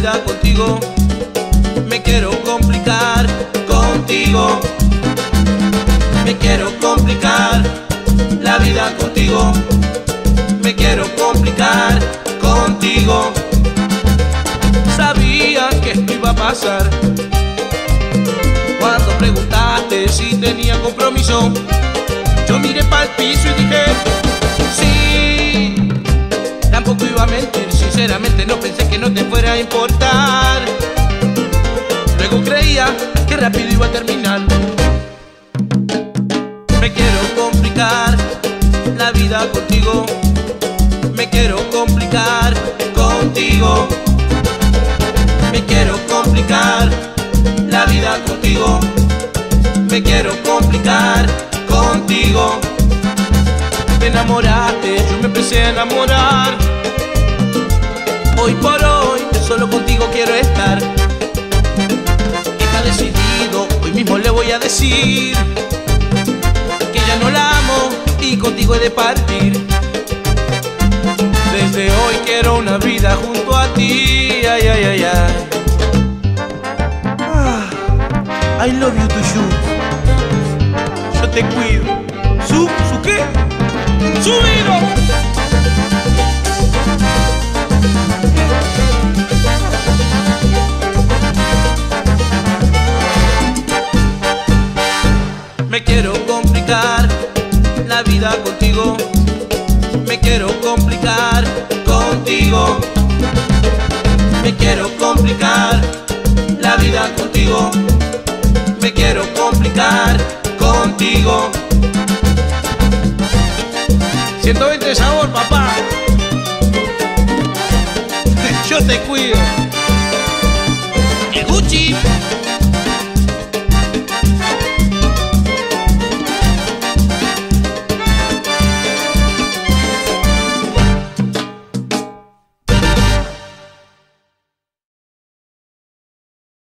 vida contigo. Me quiero complicar contigo. Me quiero complicar la vida contigo. Me quiero complicar contigo. Sabía que esto iba a pasar. Cuando preguntaste si tenía compromiso, pensé que no te fuera a importar. Luego creía que rápido iba a terminar. Me quiero complicar la vida contigo. Me quiero complicar contigo. Me quiero complicar la vida contigo. Me quiero complicar contigo. Te enamoraste, yo me empecé a enamorar. Hoy por hoy, solo contigo quiero estar. Está decidido, hoy mismo le voy a decir que ya no la amo y contigo he de partir. Desde hoy quiero una vida junto a ti. Ay, ay, ay, ay. Ah, I love you to you. Yo te cuido. ¿Su? ¿Su qué? ¡Subido! Me quiero complicar la vida contigo. Me quiero complicar contigo. Me quiero complicar la vida contigo. Me quiero complicar contigo. 120 sabor, papá.